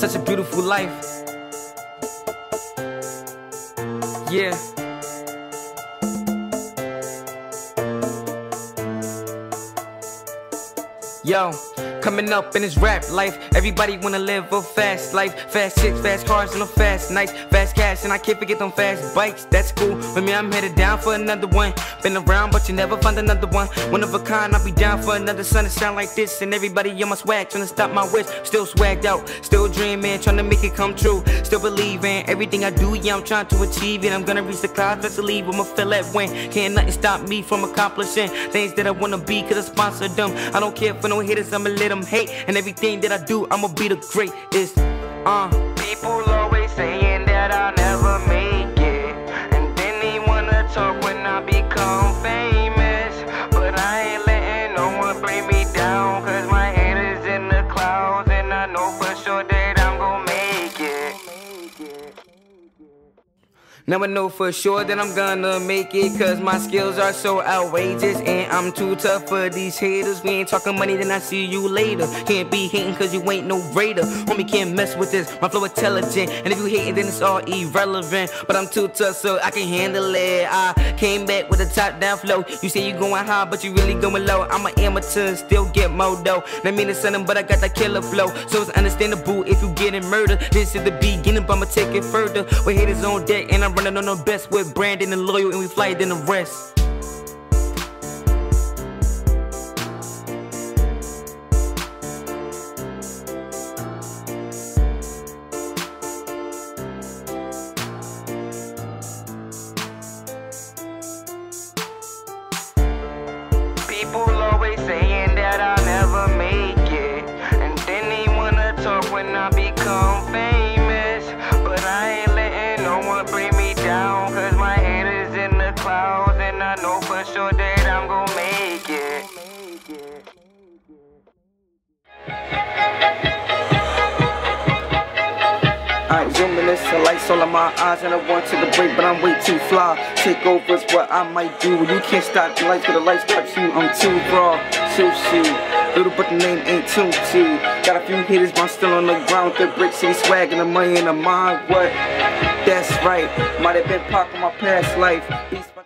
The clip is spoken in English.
such a beautiful life. Yeah. Yo, coming up in this rap life, everybody wanna live a fast life. Fast chicks, fast cars, and a fast nights. Fast cash, and I can't forget them fast bikes. That's cool. With me, I'm headed down for another one. Been around, but you never find another one. One of a kind, I'll be down for another sun to sound like this. And everybody on my swag, trying to stop my wish. Still swagged out, still dreaming, trying to make it come true. Still believing everything I do, yeah, I'm trying to achieve it. I'm gonna reach the clouds, let's leave. I'ma feel that win. Can't nothing stop me from accomplishing things that I wanna be, cause I sponsored them. I don't care for no haters, I'ma let them hate. And everything that I do, I'ma be the greatest. Uh. Now I know for sure that I'm gonna make it Cause my skills are so outrageous And I'm too tough for these haters. We ain't talking money then I see you later. Can't be hating cause you ain't no raider. Homie can't mess with this, my flow intelligent. And if you hating then it's all irrelevant. But I'm too tough so I can handle it. I came back with a top down flow. You say you going high but you really going low. I'm an amateur still get more dough. That mean it's something but I got that killer flow. So it's understandable if you getting murdered. This is the beginning but I'ma take it further. With haters on deck and I'm running on the best with Brandon and Loyal, and we fly than the rest. The clouds. And I know for sure that I'm gonna make it. Alright, zooming this to lights all of my eyes and I want to a break, but I'm way too fly. Take over is what I might do. You can't stop the lights, cause the lights touch you. I'm too raw, too see. Little but the name ain't too G. Got a few hitters, but I'm still on the ground. The brick city swag and the money in the mind. What? That's right. Might have been pop in my past life.